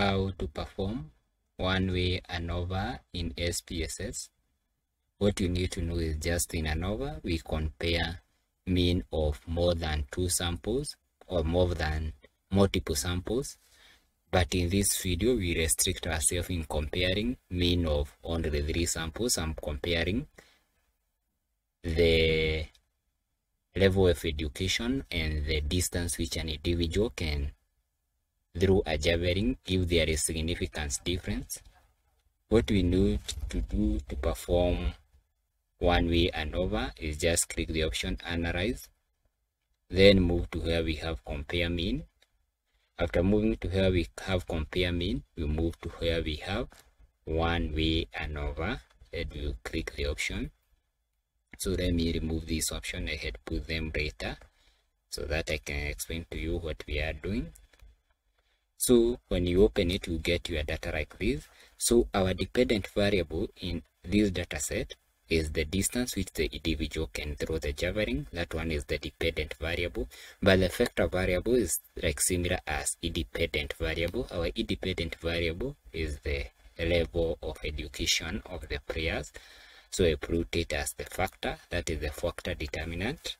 how to perform one-way ANOVA in SPSS. What you need to know is just in ANOVA, we compare mean of more than two samples or more than multiple samples. But in this video, we restrict ourselves in comparing mean of only three samples. I'm comparing the level of education and the distance which an individual can through a javelin if there is significance difference. What we need to do to perform one way ANOVA is just click the option analyze then move to where we have compare mean. After moving to where we have compare mean we move to where we have one way ANOVA, then we click the option. So let me remove this option. I had put them later so that I can explain to you what we are doing so when you open it you get your data like this so our dependent variable in this data set is the distance which the individual can throw the javelin. That one is the dependent variable. But the factor variable is like similar as independent variable. Our independent variable is the level of education of the players. So I put it as the factor. That is the factor determinant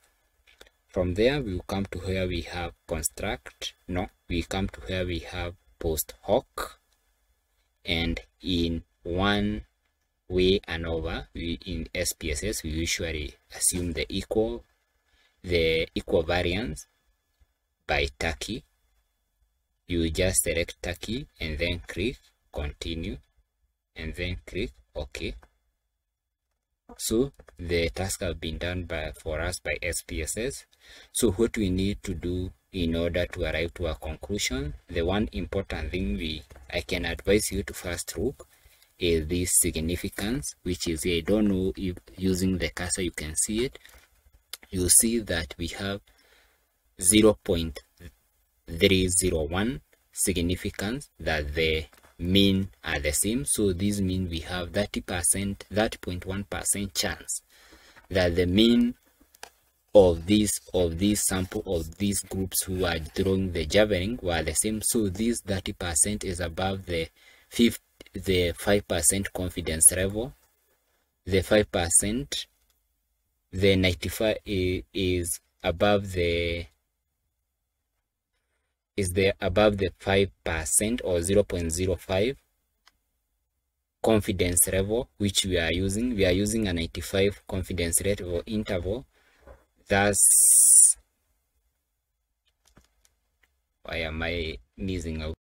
from there we will come to where we have construct no we come to where we have post hoc. And in one way ANOVA we in SPSS we usually assume the equal the equal variance by Tukey. You just select Tukey and then click continue and then click OK so the task have been done by for us by SPSS so what we need to do in order to arrive to a conclusion the one important thing we I can advise you to first look is this significance which is I don't know if using the cursor you can see it. You see that we have 0 0.301 significance that the mean are the same so this mean we have 30 percent 30.1 percent chance that the mean of this of this sample of these groups who are throwing the javelin were the same so this 30 percent is above the 50 the 5 percent confidence level. The 5 percent the 95 is above the is there above the 5 percent or 0.05 confidence level which we are using. We are using a 95 confidence level interval. Thus why am i missing out